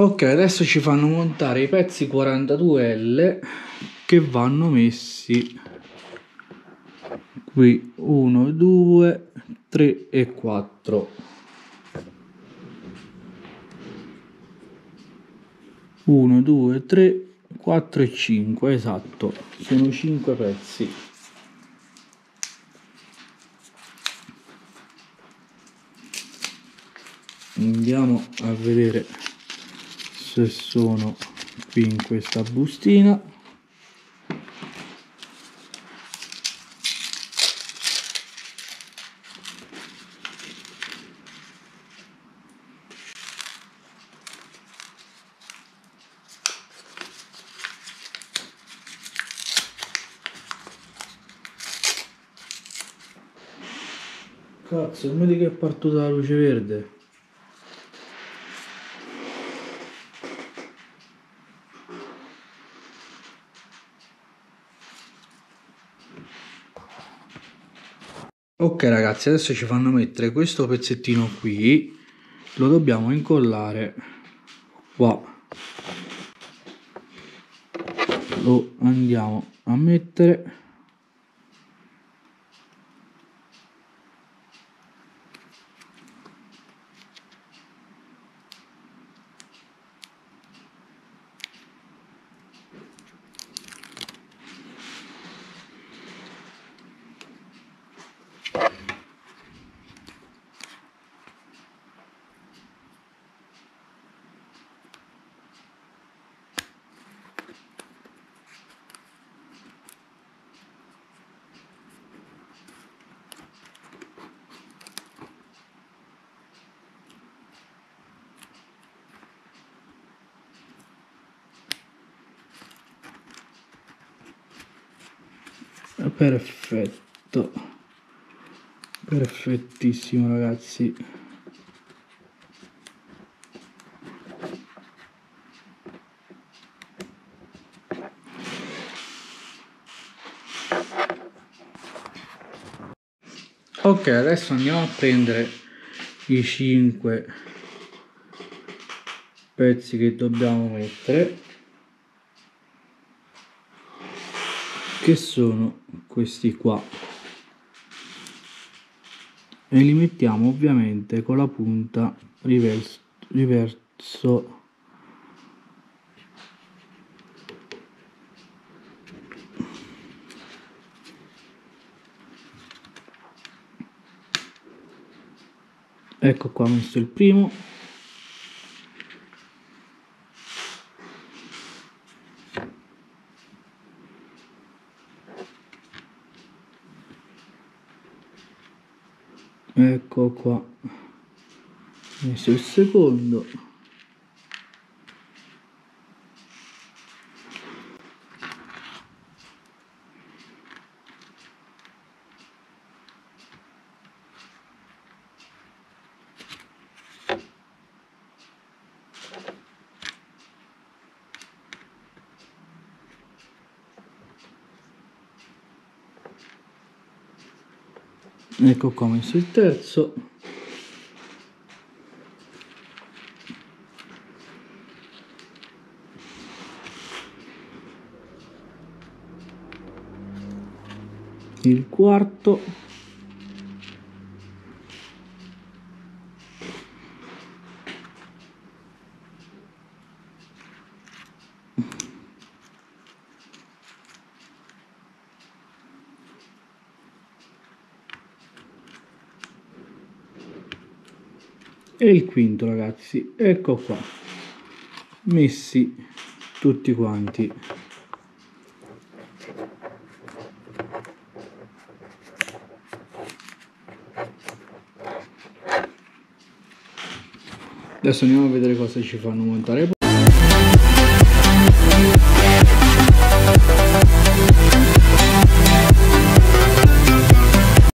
ok adesso ci fanno montare i pezzi 42L che vanno messi qui. 1 2 3 e 4 1 2 3 4 e 5 esatto. Sono 5 pezzi. Andiamo a vedere se sono qui in questa bustina Cazzo, non vedi che è partita la luce verde? Ok ragazzi adesso ci fanno mettere questo pezzettino qui. Lo dobbiamo incollare qua. Lo andiamo a mettere perfetto. Perfettissimo ragazzi. Ok adesso andiamo a prendere i 5 pezzi che dobbiamo mettere che sono questi qua? E li mettiamo ovviamente con la punta riverso, riverso. Ecco qua messo il primo ecco qua. Messo il secondo ecco qua ho messo il terzo. Il quarto e il quinto ragazzi. Ecco qua. Messi tutti quanti. Adesso andiamo a vedere cosa ci fanno montare